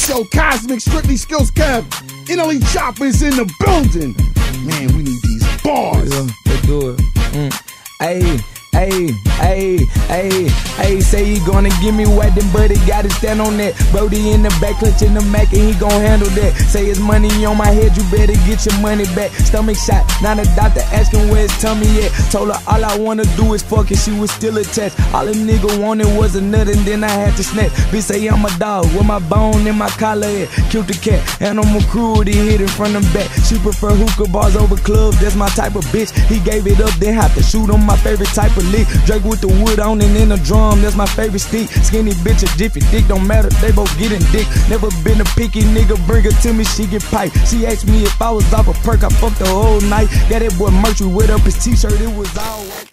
show, Cosmic Strictly Skills Kev. NLE Choppa's in the building. Man, we need these bars. Yeah, let's do it. Mm. Hey, hey, hey, hey, hey, say he gonna give me wedding, but he gotta stand on that. Brody in the back clutching the Mac and he gon' handle that. Say his money on my head, you better get your money back. Stomach shot, not a doctor asking where his tummy at. Told her all I wanna do is fuck and she was still attached. All a nigga wanted was a nut and then I had to snap. Bitch say I'm a dog with my bone in my collar head. Killed the cat, animal cruelty hit in front of back. She prefer hookah bars over clubs, that's my type of bitch. He gave it up, then had to shoot on my favorite type of lick. Draco with the wood on and in the drum, that's my favorite stick. Skinny bitch or jiffy dick, don't matter, they both getting dick. Never been a picky nigga, bring her to me, she get pipe. She asked me if I was off a perk, I fucked the whole night. Got that boy Mercury with up his t-shirt, it was all.